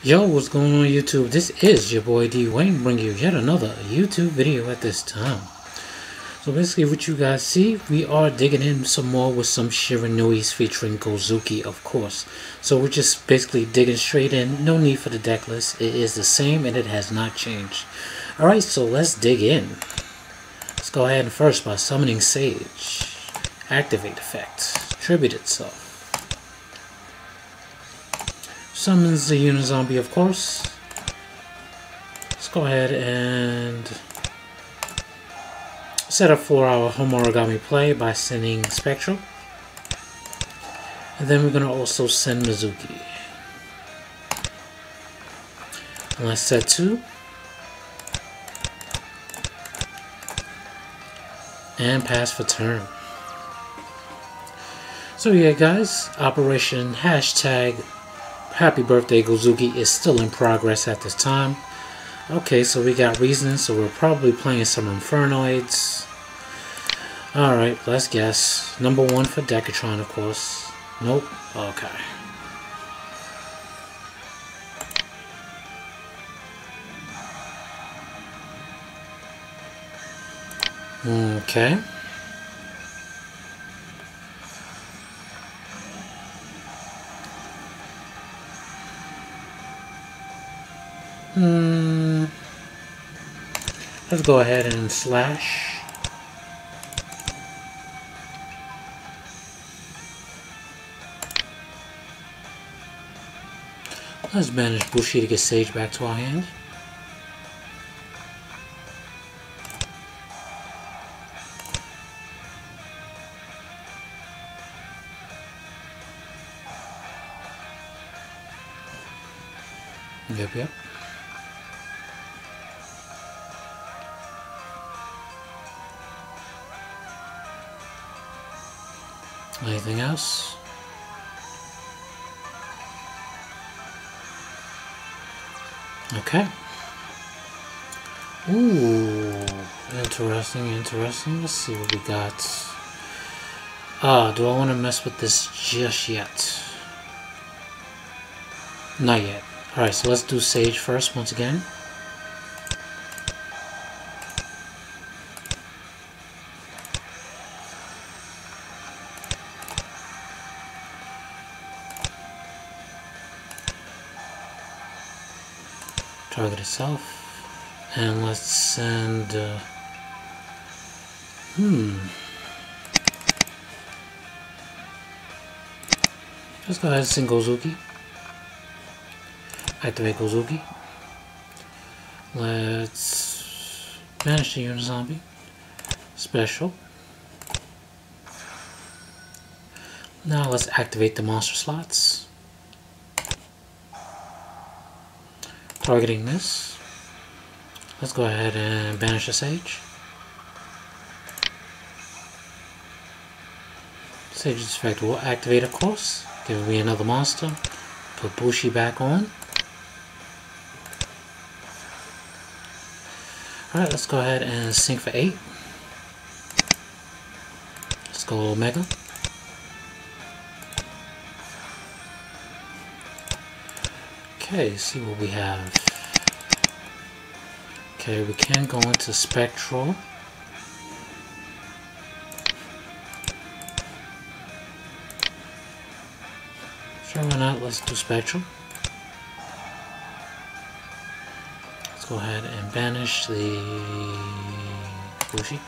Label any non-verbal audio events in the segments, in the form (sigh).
Yo, what's going on YouTube? This is your boy D Wayne bringing you yet another YouTube video at this time. So basically what you guys see, we are digging in some more with some Shiranuis featuring Gozuki, of course. So we're just basically digging straight in, no need for the deck list. It is the same and it has not changed. Alright, so let's dig in. Let's go ahead and first by summoning Sage. Activate effect. Tribute itself. Summons the Unizombie, of course. Let's go ahead and set up for our home origami play by sending Spectral. And then we're going to also send Mezuki. And let's set two. And pass for turn. So yeah guys, Operation Hashtag Happy Birthday Gozuki is still in progress at this time. Okay, so we got reasoning, so we're probably playing some Infernoids. Alright, let's guess. Number one for Decatron, of course. Nope. Okay. Okay. Hmm. Let's go ahead and slash. Let's banish Bushi to get Sage back to our hand. Yep, yep. Okay. Ooh, interesting, interesting. Let's see what we got. Ah, do I want to mess with this just yet? Not yet. Alright, so let's do Sage first once again. Target itself. And let's send uh, hmm. Let's go ahead and send Gozuki. Activate Gozuki. Let's banish the Unizombie. Special. Now let's activate the monster slots targeting this. Let's go ahead and banish the Sage. Sage's effect will activate of course, give me another monster, put Bushi back on. Alright, let's go ahead and sync for 8. Let's go Omega. Okay, see what we have. Okay, we can go into Spectral. Sure, why not? Let's do Spectral. Let's go ahead and banish the Bushi.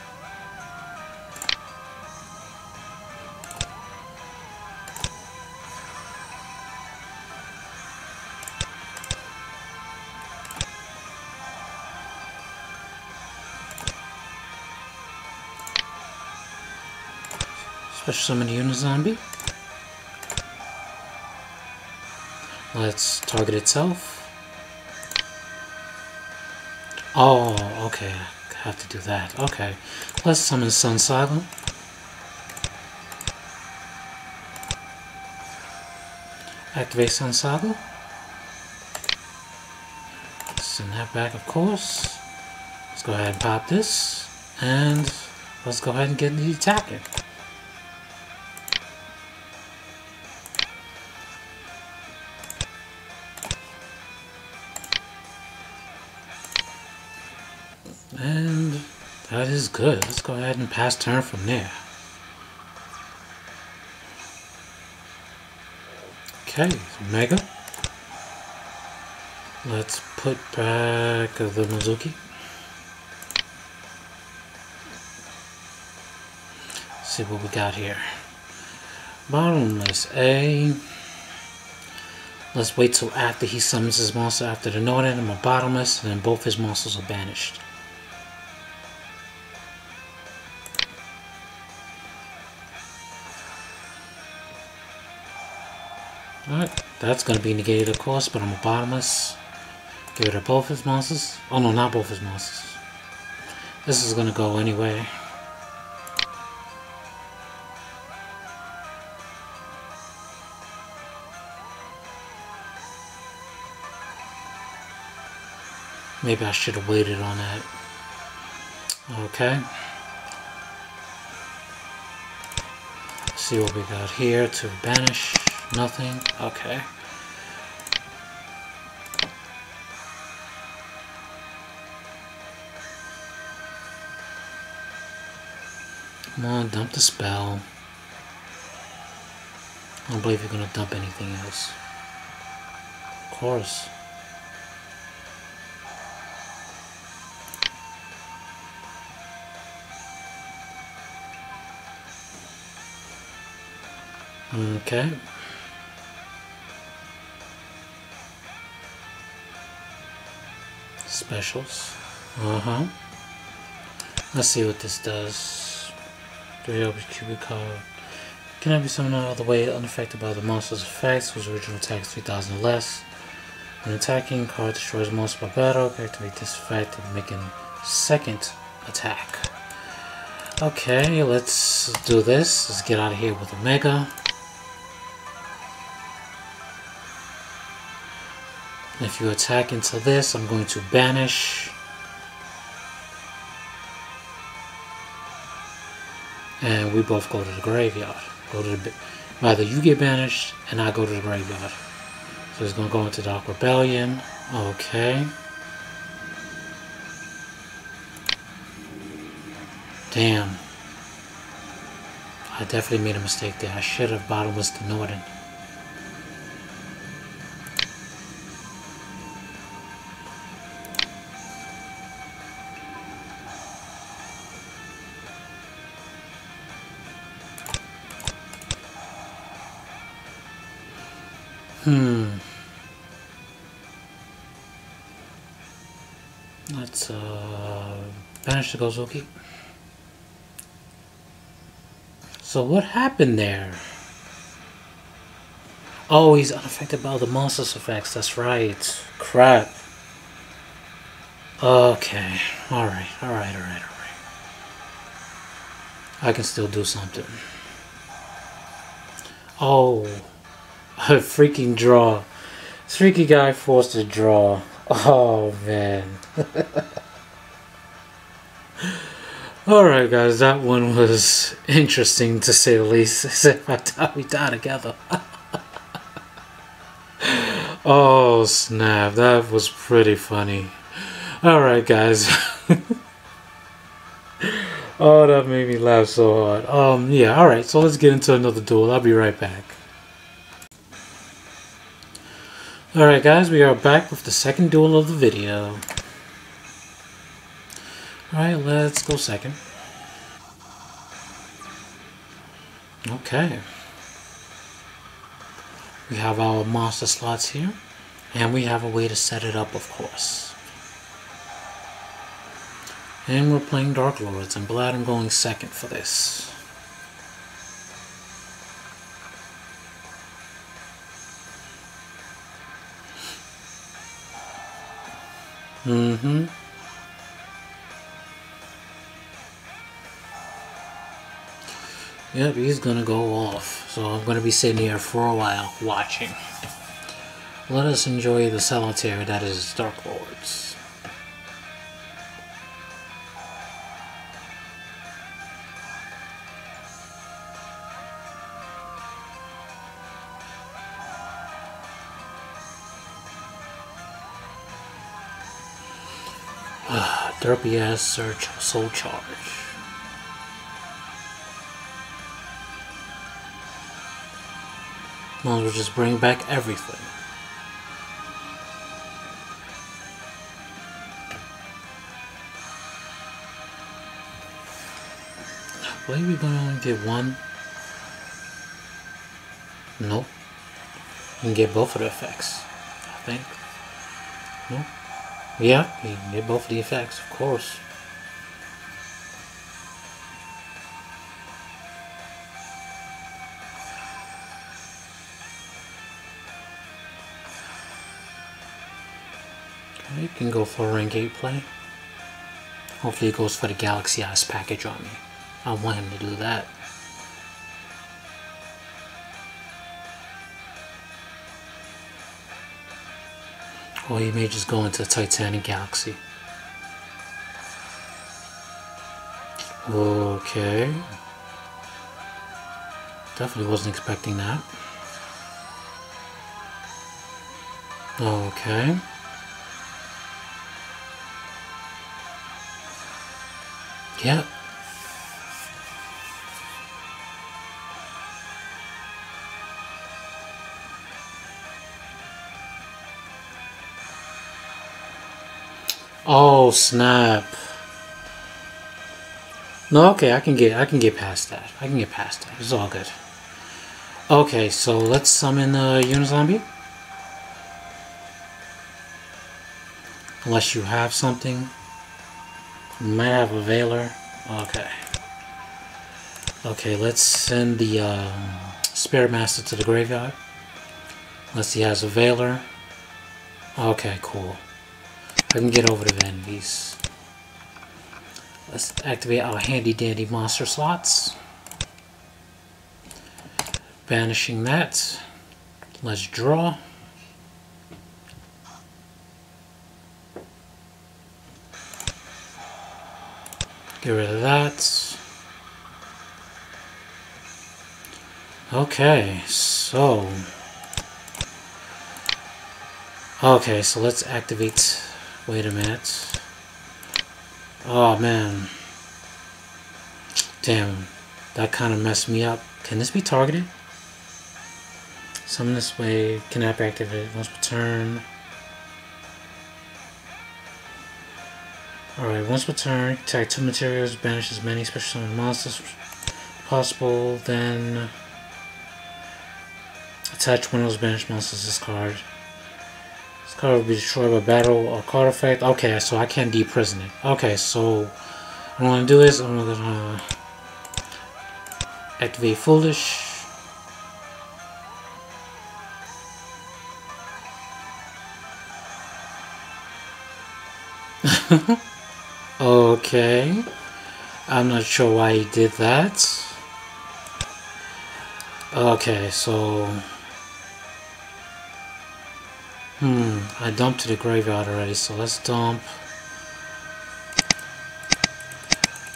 Special summon Unizombie. Let's target itself. Oh, okay. I have to do that. Okay. Let's summon Sun Silent. Activate Sun Saga. Send that back, of course. Let's go ahead and pop this. And let's go ahead and get the attacking. Is good. Let's go ahead and pass turn from there. Okay, Mega. Let's put back the Mezuki. see what we got here. Bottomless A. Let's wait till after he summons his monster after the Northern and my bottomless, and then both his monsters are banished. That's gonna be negated of course, but I'm a bottomless. Get rid of both his monsters. Oh no, not both his monsters. This is gonna go anyway. Maybe I should have waited on that. Okay. Let's see what we got here to banish. Nothing. Okay. Come on, dump the spell. I don't believe you're gonna dump anything else. Of course. Okay. Specials. Uh-huh. Let's see what this does. Three open cubic card. Can I be summoned out of the way unaffected by the monster's effects, whose original attack is 3000 or less. When attacking, card destroys monster by battle. Activate this effect and make a second attack. Okay, let's do this. Let's get out of here with a If you attack into this, I'm going to banish. And we both go to the graveyard. Go to the either you get banished and I go to the graveyard. So it's gonna go into Dark Rebellion. Okay. Damn. I definitely made a mistake there. I should have bottomless the Northern. Banish the Gozuki. So what happened there? Oh, he's unaffected by the monster's effects. That's right. Crap. Okay. Alright, alright, alright, alright. I can still do something. Oh. (laughs) A freaking draw. freaky guy forced a draw. Oh, man. (laughs) Alright, guys, that one was interesting to say the least. As if I we die together. (laughs) oh, snap. That was pretty funny. Alright, guys. (laughs) oh, that made me laugh so hard. Um, yeah, alright, so let's get into another duel. I'll be right back. Alright guys, we are back with the second duel of the video. Alright, let's go second. Okay. We have our monster slots here. And we have a way to set it up, of course. And we're playing Dark Lords. I'm glad I'm going second for this. Mm-hmm. Yep, he's gonna go off. So I'm gonna be sitting here for a while watching. Let us enjoy the solitaire that is Dark Lords. Ah, Derpy ass search soul charge. Might as well just bring back everything. I believe we're gonna only get one. Nope. You can get both of the effects, I think. Nope. Yeah, you can get both of the effects, of course. Can go for a Renegade play. Hopefully it goes for the Galaxy Eyes package on me. I want him to do that. Or he may just go into Titanic Galaxy. Okay. Definitely wasn't expecting that. Okay. Yep. Oh snap. No, okay, I can get I can get past that. I can get past that. It's all good. Okay, so let's summon uh, the Unizombie. Unless you have something. Might have a Veiler. Okay. Okay, let's send the um, Spirit Master to the graveyard. Unless he has a Veiler. Okay, cool. I can get over the vanities. Let's activate our handy dandy monster slots. Banishing that. Let's draw. Get rid of that. Okay, so... Okay, so let's activate Wait a minute. Oh man. Damn. That kind of messed me up. Can this be targeted? Summon this way. Cannot be activated once per turn. Alright, once per turn, attack two materials, banish as many special summon monsters as possible, then attach one of those banished monsters to this card. This card will be destroyed by battle or card effect. Okay, so I can't deprison it. Okay, so what I'm gonna do is I'm gonna activate Foolish. (laughs) okay. I'm not sure why he did that. Okay, so Hmm, I dumped to the graveyard already, so let's dump.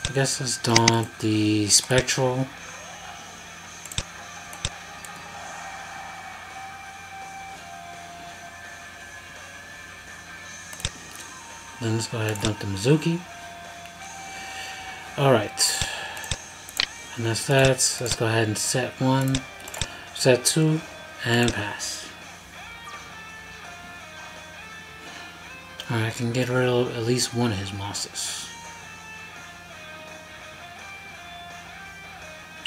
I guess let's dump the Spectral. Then let's go ahead and dump the Mezuki. Alright. And that's that. Let's go ahead and set one, set two, and pass. I can get rid of at least one of his monsters.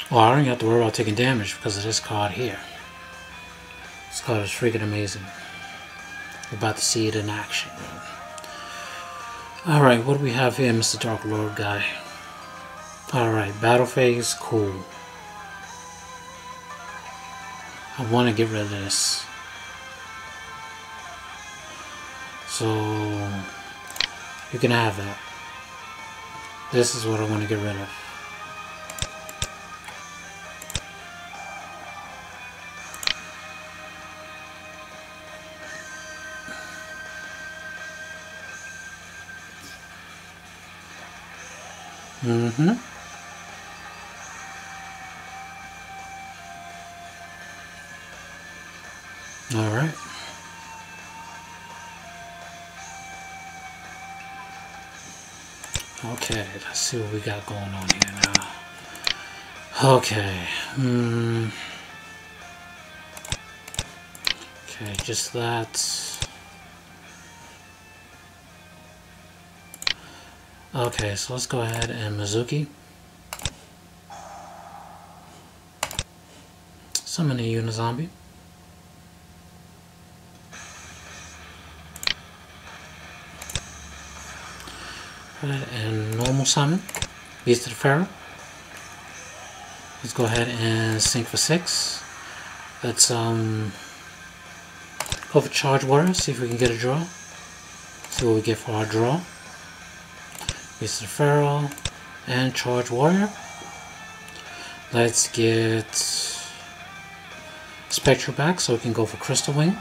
Well, I don't have to worry about taking damage because of this card here. This card is freaking amazing. We're about to see it in action. Alright, what do we have here, Mr. Dark Lord guy? Alright, battle phase, cool. I want to get rid of this. So you can have that. This is what I want to get rid of. Mm-hmm. All right. Okay, let's see what we got going on here now. Okay. Hmm. Okay, just that. Okay, so let's go ahead and Mezuki. Summon a Unizombie. And normal summon. Beast of the Pharaoh. Let's go ahead and sync for six. Let's um overcharge water, see if we can get a draw. See what we get for our draw. Beast of the and charge warrior. Let's get Spectre back so we can go for Crystal Wing.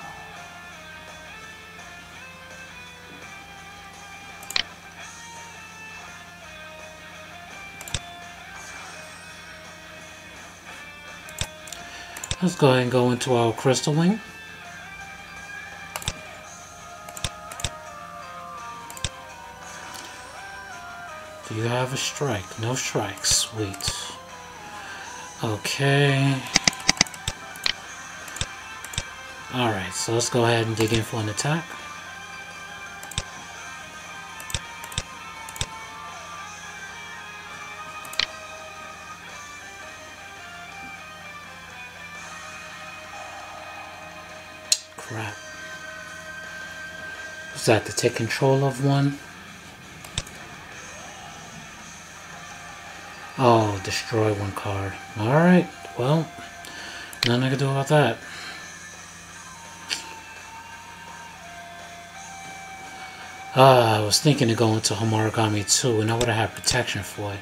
Let's go ahead and go into our Crystal Wing. Do you have a strike? No strike. Sweet. Okay. Alright, so let's go ahead and dig in for an attack. Was that to take control of one? Oh, destroy one card. Alright, well, nothing I can do about that. Ah, I was thinking of going to Homarigami too, and I would have had protection for it.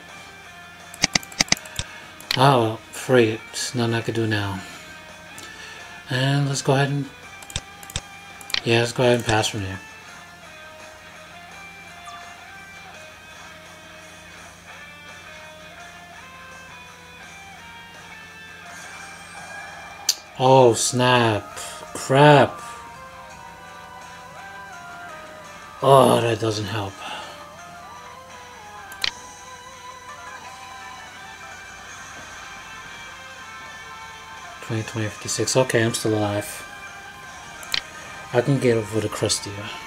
Oh, free it. Nothing I can do now. And let's go ahead and... Yeah, let's go ahead and pass from here. Oh, snap. Crap. Oh, that doesn't help. Twenty twenty fifty six. Okay, I'm still alive. I can get over the Kristya.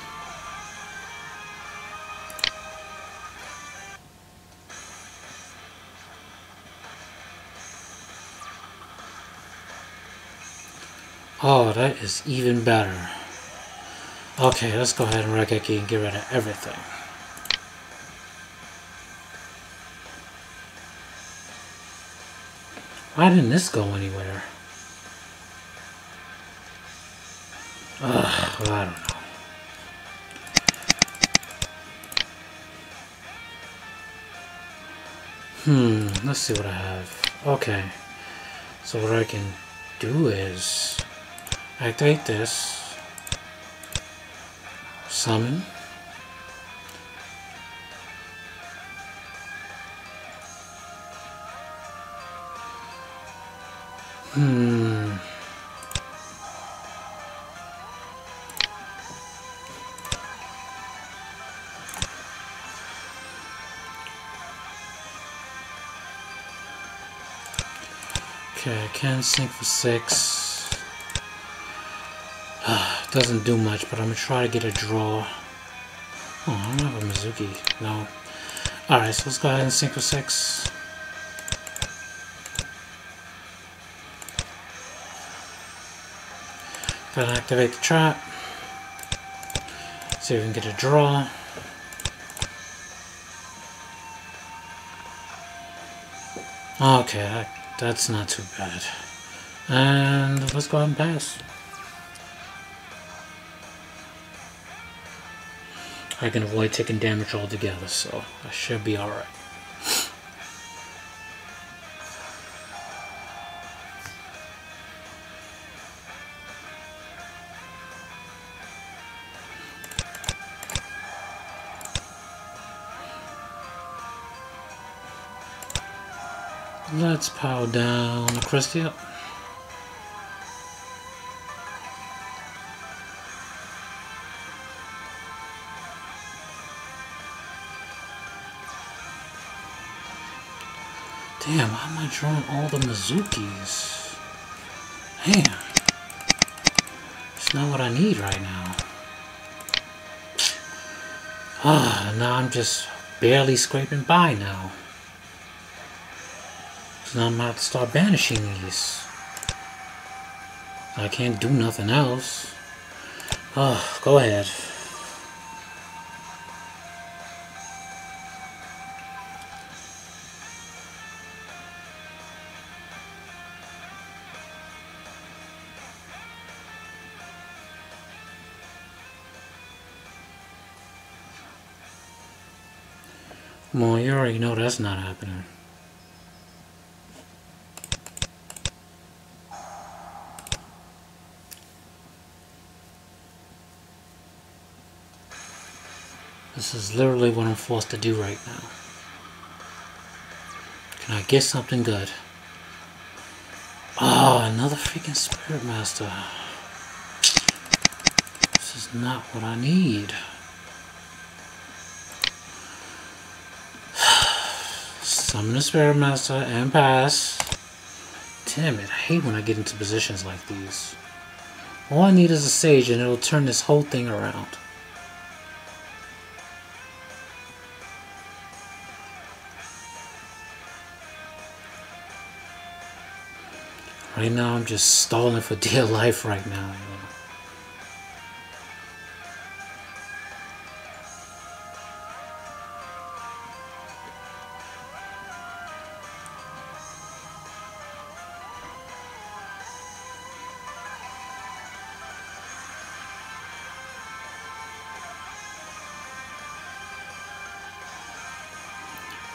Oh, that is even better. Okay, let's go ahead and Raigeki and get rid of everything. Why didn't this go anywhere? Ugh, well, I don't know. Hmm, let's see what I have. Okay, so what I can do is activate this, summon, Hmm. Okay, I can sync for six. Doesn't do much, but I'm gonna try to get a draw. Oh, I don't have a Mezuki. No. Alright, so let's go ahead and sync for six. Gotta activate the trap. See if we can get a draw. Okay, that, that's not too bad. And let's go ahead and pass. I can avoid taking damage altogether, so I should be alright. Let's power down the Kristya. I drawing all the Mezukis? Damn. It's not what I need right now. Ah, now I'm just barely scraping by now. So now I'm about to start banishing these. I can't do nothing else. Oh, go ahead. Well, you already know that's not happening. This is literally what I'm forced to do right now. Can I get something good? Oh, another freaking Spirit Master. This is not what I need. Summon the Spirit Master and pass. Damn it, I hate when I get into positions like these. All I need is a Sage and it'll turn this whole thing around. Right now I'm just stalling for (laughs) dear life right now.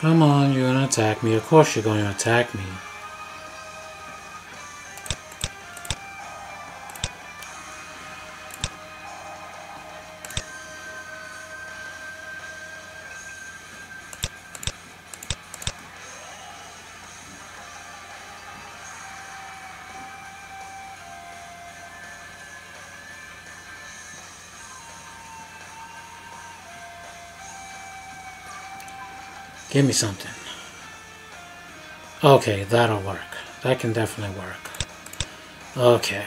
Come on, you're gonna attack me. Of course you're going to attack me. Give me something. Okay, that'll work. That can definitely work. Okay.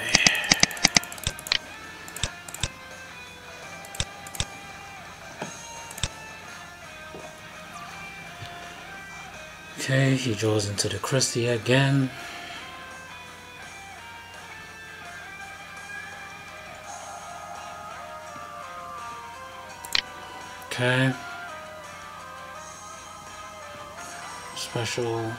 Okay, he draws into the Christie again. Okay. Special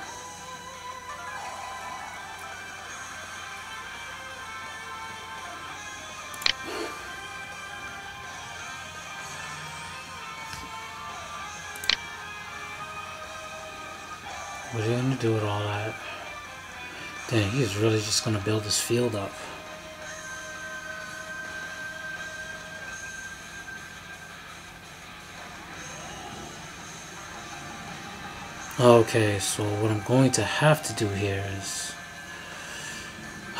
What are you gonna do with all that? Dang, he's really just gonna build this field up. Okay, so what I'm going to have to do here is...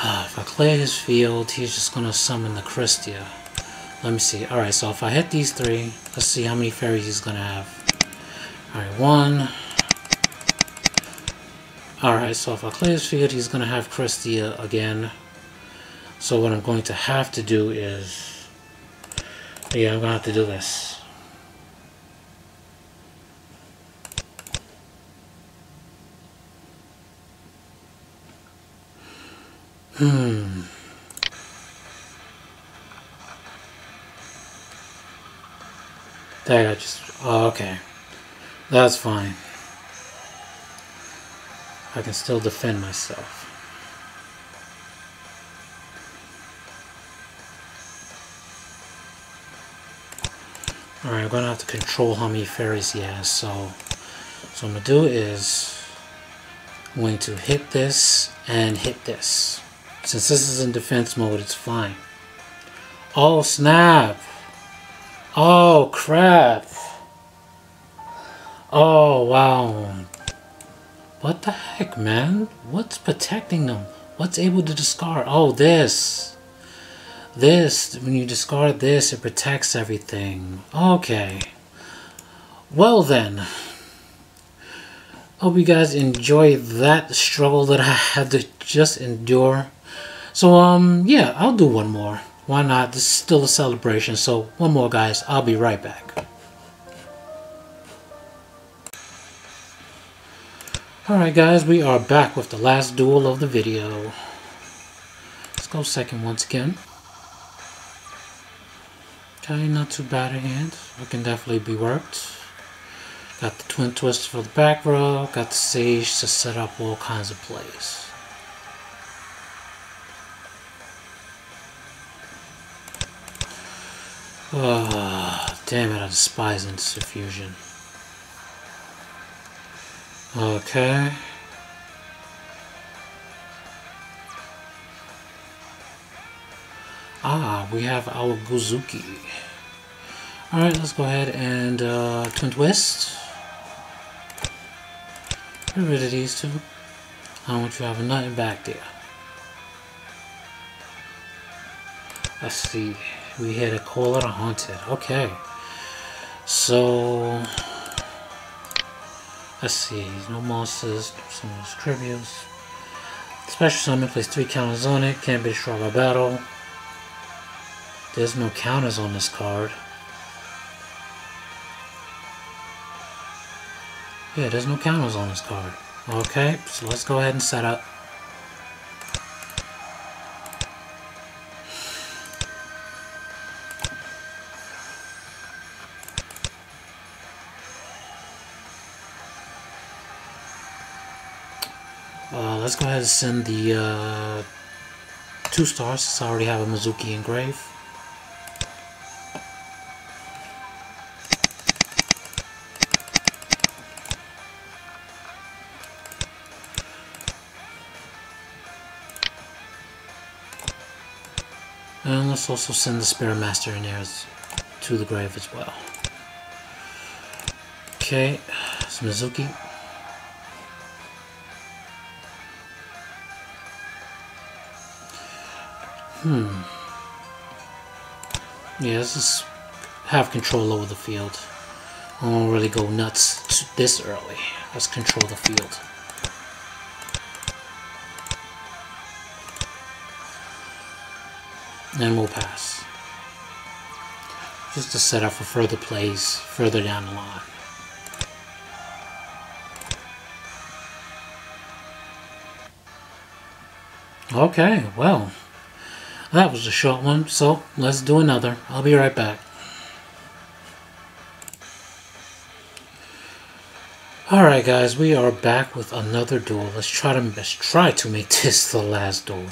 Uh, if I clear his field, he's just going to summon the Kristya. Let me see. Alright, so if I hit these three, let's see how many fairies he's going to have. Alright, one. Alright, so if I clear his field, he's going to have Kristya again. So what I'm going to have to do is... Yeah, I'm going to have to do this. Hmm. There, I just. Oh, okay. That's fine. I can still defend myself. Alright, I'm gonna have to control how many fairies he has, so so I'm gonna do is I'm going to hit this and hit this. Since this is in defense mode, it's fine. Oh, snap. Oh, crap. Oh, wow. What the heck, man? What's protecting them? What's able to discard? Oh, this. This, when you discard this, it protects everything. Okay. Well then. Hope you guys enjoy that struggle that I had to just endure. So, um, yeah, I'll do one more. Why not? This is still a celebration. So, one more, guys. I'll be right back. Alright, guys, we are back with the last duel of the video. Let's go second once again. Okay, not too bad at hand. It can definitely be worked. Got the twin twist for the back row. Got the sage to set up all kinds of plays. Oh, damn it, I despise instant fusion. Okay. Ah, we have our Gozuki. Alright, let's go ahead and uh, Twin Twist. Get rid of these two. I want you having nothing back there. Let's see. We had a call it a haunted. Okay. So let's see. No monsters, some tributes. Special summon plays three counters on it. Can't be destroyed by battle. There's no counters on this card. Yeah, there's no counters on this card. Okay, so let's go ahead and set up. Let's go ahead and send the uh, two stars since I already have a Mezuki engrave. And let's also send the Spirit Master in there to the grave as well. Okay, it's Mezuki. Hmm. Yeah, let's just have control over the field. I won't really go nuts this early. Let's control the field. and we'll pass. Just to set up for further plays further down the line. Okay, well, that was a short one, so let's do another. I'll be right back. Alright guys, we are back with another duel. Let's try to let's try to make (laughs) this the last duel.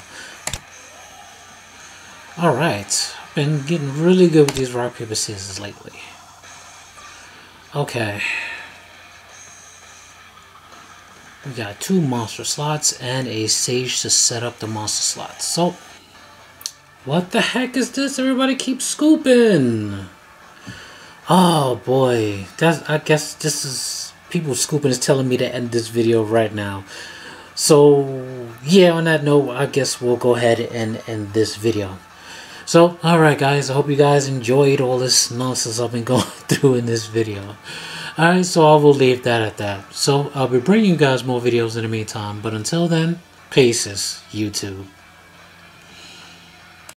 Alright, been getting really good with these rock, paper, scissors lately. Okay. We got two monster slots and a sage to set up the monster slots. So, what the heck is this? Everybody keeps scooping. Oh boy, that's I guess this is people scooping is telling me to end this video right now. So yeah, on that note, I guess we'll go ahead and end this video. So, alright guys, I hope you guys enjoyed all this nonsense I've been (laughs) going through in this video. Alright, so I will leave that at that. So, I'll be bringing you guys more videos in the meantime, but until then, peace, YouTube.